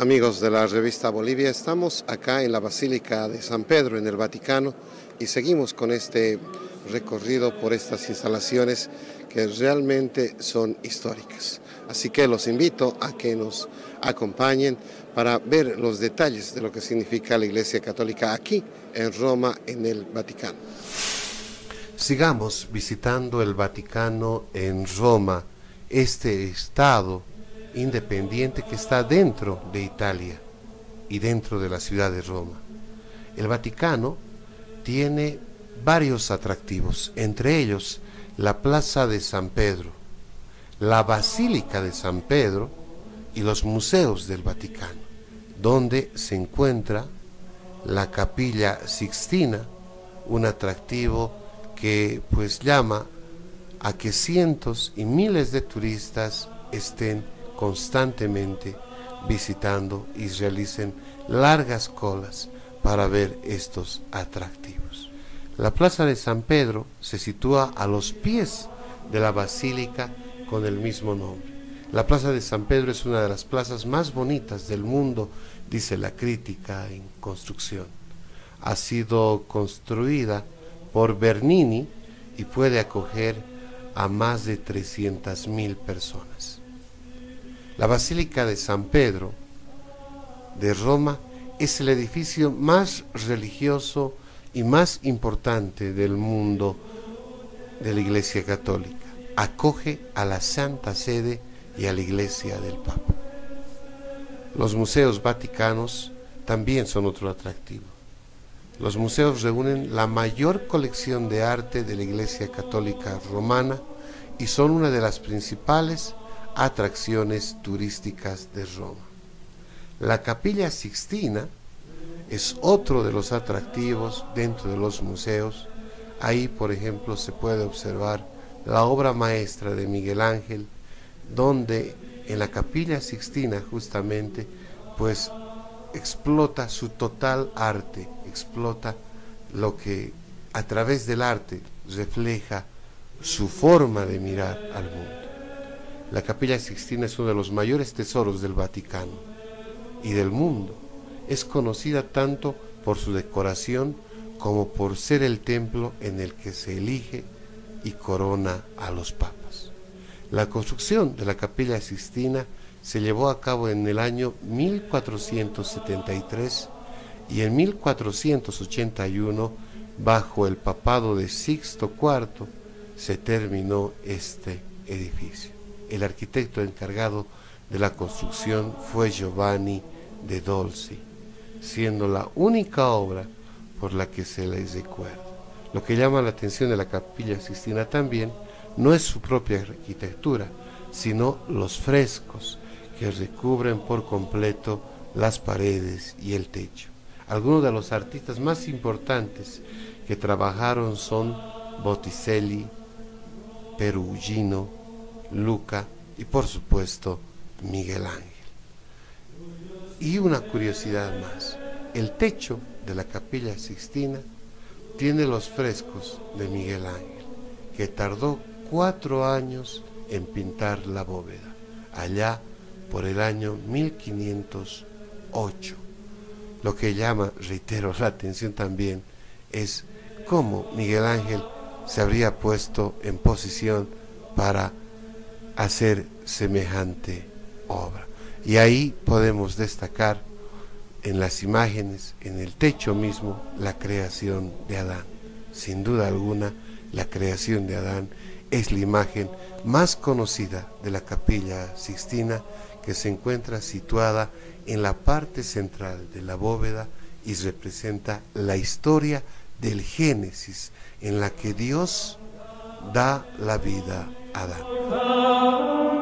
Amigos de la revista Bolivia, estamos acá en la Basílica de San Pedro, en el Vaticano, y seguimos con este recorrido por estas instalaciones que realmente son históricas. Así que los invito a que nos acompañen para ver los detalles de lo que significa la Iglesia Católica aquí en Roma, en el Vaticano. Sigamos visitando el Vaticano en Roma, este estado independiente que está dentro de Italia y dentro de la ciudad de Roma. El Vaticano tiene varios atractivos, entre ellos la Plaza de San Pedro, la Basílica de San Pedro y los museos del Vaticano, donde se encuentra la Capilla Sixtina, un atractivo que pues llama a que cientos y miles de turistas estén constantemente visitando y realicen largas colas para ver estos atractivos. La Plaza de San Pedro se sitúa a los pies de la basílica con el mismo nombre. La Plaza de San Pedro es una de las plazas más bonitas del mundo, dice la crítica en construcción. Ha sido construida por Bernini y puede acoger a más de 300.000 personas. La Basílica de San Pedro de Roma es el edificio más religioso y más importante del mundo de la Iglesia Católica. Acoge a la Santa Sede y a la Iglesia del Papa. Los museos vaticanos también son otro atractivo. Los museos reúnen la mayor colección de arte de la Iglesia Católica Romana y son una de las principales atracciones turísticas de Roma. La capilla Sixtina es otro de los atractivos dentro de los museos. Ahí, por ejemplo, se puede observar la obra maestra de Miguel Ángel, donde en la capilla Sixtina justamente, pues explota su total arte, explota lo que a través del arte refleja su forma de mirar al mundo. La capilla Sixtina es uno de los mayores tesoros del Vaticano y del mundo. Es conocida tanto por su decoración como por ser el templo en el que se elige y corona a los papas. La construcción de la capilla Sixtina se llevó a cabo en el año 1473 y en 1481, bajo el papado de Sixto IV, se terminó este edificio. El arquitecto encargado de la construcción fue Giovanni de Dolci, siendo la única obra por la que se les recuerda. Lo que llama la atención de la capilla Sistina también no es su propia arquitectura, sino los frescos que recubren por completo las paredes y el techo. Algunos de los artistas más importantes que trabajaron son Botticelli, Perugino, Luca y por supuesto Miguel Ángel. Y una curiosidad más, el techo de la capilla Sixtina tiene los frescos de Miguel Ángel, que tardó cuatro años en pintar la bóveda, allá por el año 1508. Lo que llama, reitero, la atención también es cómo Miguel Ángel se habría puesto en posición para hacer semejante obra. Y ahí podemos destacar en las imágenes, en el techo mismo, la creación de Adán. Sin duda alguna, la creación de Adán es la imagen más conocida de la capilla Sixtina que se encuentra situada en la parte central de la bóveda y representa la historia del Génesis en la que Dios da la vida a Adán.